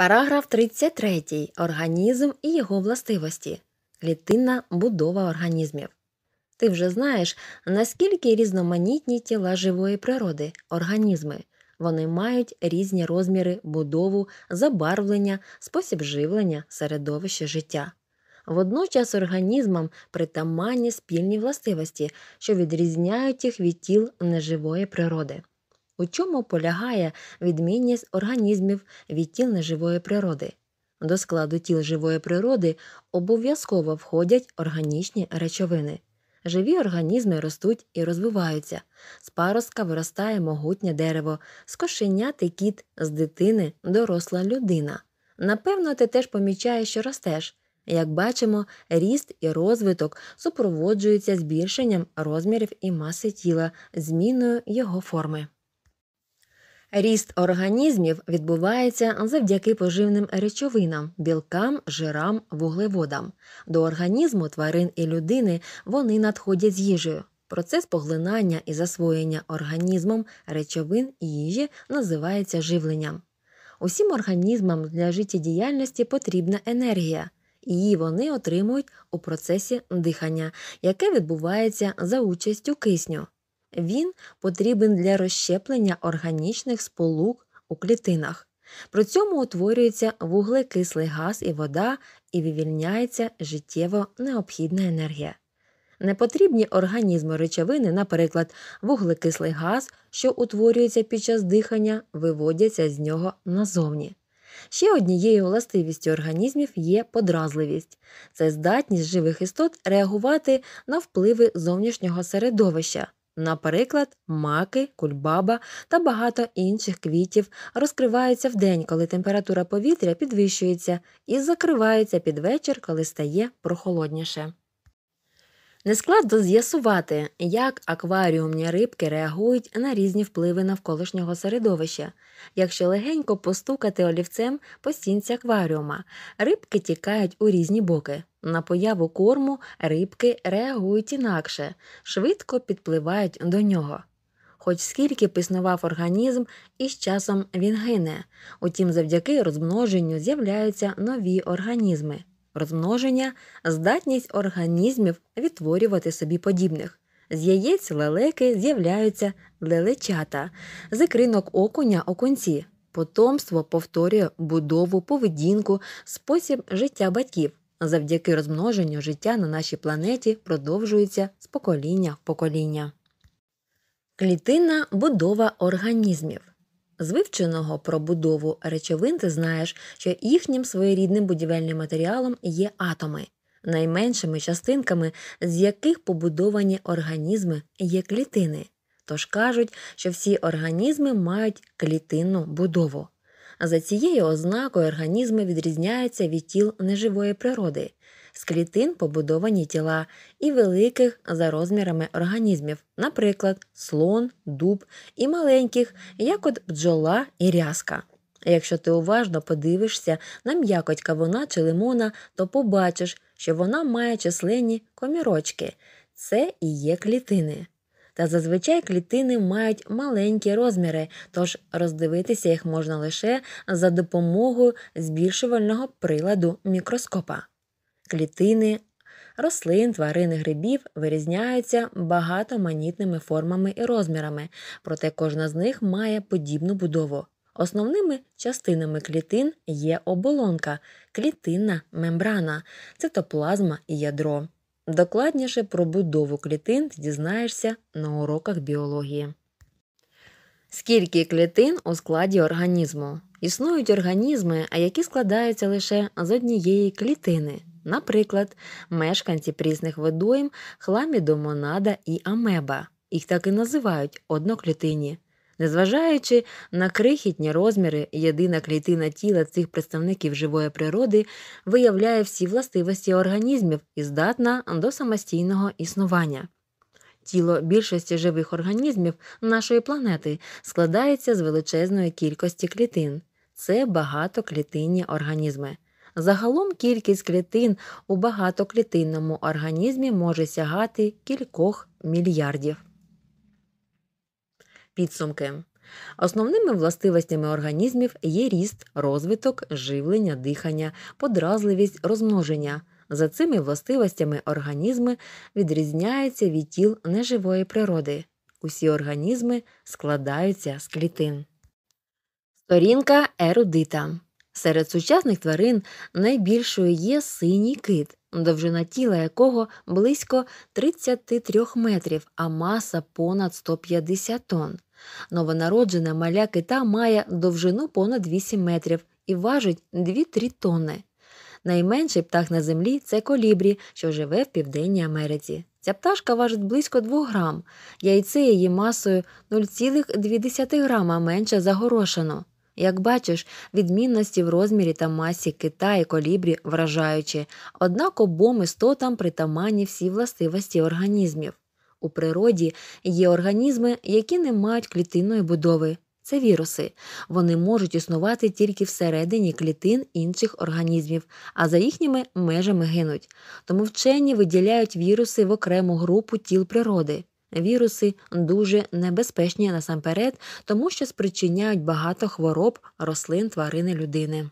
Параграф 33. Організм і його властивості. Клітинна будова організмів. Ти вже знаєш, наскільки різноманітні тіла живої природи, організми. Вони мають різні розміри, будову, забарвлення, спосіб живлення, середовище життя. Водночас організмам притаманні спільні властивості, що відрізняють їх від тіл неживої природи. У чому полягає відмінність організмів від тіл неживої природи? До складу тіл живої природи обов'язково входять органічні речовини. Живі організми ростуть і розвиваються. З паростка виростає могутнє дерево, з кошеняти кіт, з дитини доросла людина. Напевно, ти теж помічаєш, що ростеш. Як бачимо, ріст і розвиток супроводжуються збільшенням розмірів і маси тіла, зміною його форми. Ріст організмів відбувається завдяки поживним речовинам, білкам, жирам, вуглеводам. До організму тварин і людини вони надходять з їжею. Процес поглинання і засвоєння організмом речовин і їжі називається живленням. Усім організмам для життєдіяльності потрібна енергія. Її вони отримують у процесі дихання, яке відбувається за участю кисню. Він потрібен для розщеплення органічних сполук у клітинах. При цьому утворюється вуглекислий газ і вода і вивільняється життєво необхідна енергія. Непотрібні організму речовини, наприклад, вуглекислий газ, що утворюється під час дихання, виводяться з нього назовні. Ще однією властивістю організмів є подразливість це здатність живих істот реагувати на впливи зовнішнього середовища. Наприклад, маки, кульбаба та багато інших квітів розкриваються вдень, коли температура повітря підвищується, і закриваються під вечір, коли стає прохолодніше. Нескладно з'ясувати, як акваріумні рибки реагують на різні впливи навколишнього середовища. Якщо легенько постукати олівцем по стінці акваріума, рибки тікають у різні боки. На появу корму рибки реагують інакше, швидко підпливають до нього. Хоч скільки б існував організм, і з часом він гине, утім, завдяки розмноженню з'являються нові організми. Розмноження здатність організмів відтворювати собі подібних. З яєць лелеки з'являються лелечата, з ікринок окуня окунці. Потомство повторює будову, поведінку, спосіб життя батьків. Завдяки розмноженню життя на нашій планеті продовжується з покоління в покоління. Клітинна будова організмів. З вивченого про будову речовин ти знаєш, що їхнім своєрідним будівельним матеріалом є атоми, найменшими частинками, з яких побудовані організми є клітини. Тож кажуть, що всі організми мають клітинну будову. За цією ознакою організми відрізняються від тіл неживої природи. З клітин побудовані тіла і великих за розмірами організмів, наприклад, слон, дуб і маленьких, як от бджола і рязка. Якщо ти уважно подивишся на м'якоть кавуна чи лимона, то побачиш, що вона має численні комірочки це і є клітини. Та зазвичай клітини мають маленькі розміри, тож роздивитися їх можна лише за допомогою збільшувального приладу мікроскопа. Клітини рослин, тварин і грибів вирізняються багатоманітними формами і розмірами, проте кожна з них має подібну будову. Основними частинами клітин є оболонка, клітинна мембрана, цитоплазма і ядро. Докладніше про будову клітин ти дізнаєшся на уроках біології. Скільки клітин у складі організму? Існують організми, які складаються лише з однієї клітини. Наприклад, мешканці прісних водойм, хламідомонада і амеба. Їх так і називають одноклітині. Незважаючи на крихітні розміри, єдина клітина тіла цих представників живої природи виявляє всі властивості організмів і здатна до самостійного існування. Тіло більшості живих організмів нашої планети складається з величезної кількості клітин. Це багатоклітинні організми. Загалом кількість клітин у багатоклітинному організмі може сягати кількох мільярдів. Підсумки. Основними властивостями організмів є ріст, розвиток, живлення, дихання, подразливість, розмноження. За цими властивостями організми відрізняються від тіл неживої природи. Усі організми складаються з клітин. Сторінка ерудита. Серед сучасних тварин найбільшою є синій кит, довжина тіла якого близько 33 метрів, а маса понад 150 тонн. Новонароджена маля кита має довжину понад 8 метрів і важить 2-3 тонни. Найменший птах на землі це колібрі, що живе в Південній Америці. Ця пташка важить близько 2 грам. Яйце її масою 0,2 грама менше за горошину. Як бачиш, відмінності в розмірі та масі кита і колібрі вражаючі, однак обом істотам притаманні всі властивості організмів. У природі є організми, які не мають клітинної будови. Це віруси. Вони можуть існувати тільки всередині клітин інших організмів, а за їхніми межами гинуть. Тому вчені виділяють віруси в окрему групу тіл природи. Віруси дуже небезпечні насамперед, тому що спричиняють багато хвороб рослин, тварини людини.